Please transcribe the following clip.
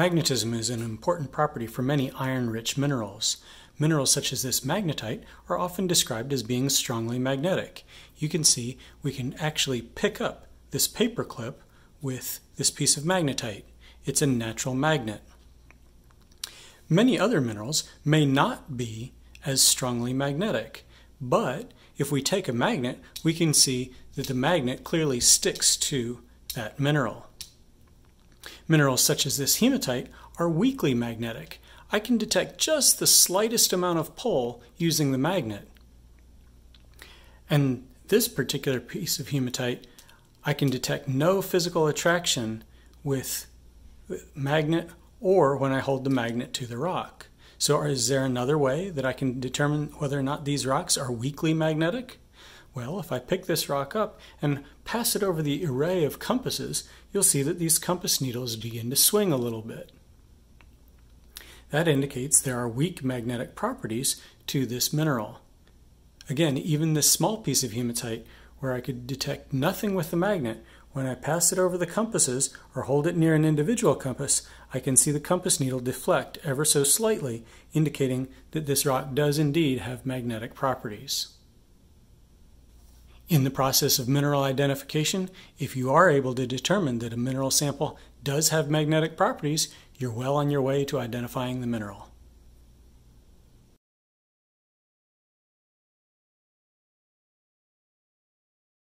Magnetism is an important property for many iron-rich minerals. Minerals such as this magnetite are often described as being strongly magnetic. You can see we can actually pick up this paper clip with this piece of magnetite. It's a natural magnet. Many other minerals may not be as strongly magnetic, but if we take a magnet, we can see that the magnet clearly sticks to that mineral. Minerals such as this hematite are weakly magnetic. I can detect just the slightest amount of pull using the magnet. And this particular piece of hematite, I can detect no physical attraction with magnet or when I hold the magnet to the rock. So is there another way that I can determine whether or not these rocks are weakly magnetic? Well, if I pick this rock up and pass it over the array of compasses, you'll see that these compass needles begin to swing a little bit. That indicates there are weak magnetic properties to this mineral. Again, even this small piece of hematite, where I could detect nothing with the magnet, when I pass it over the compasses or hold it near an individual compass, I can see the compass needle deflect ever so slightly, indicating that this rock does indeed have magnetic properties. In the process of mineral identification, if you are able to determine that a mineral sample does have magnetic properties, you're well on your way to identifying the mineral.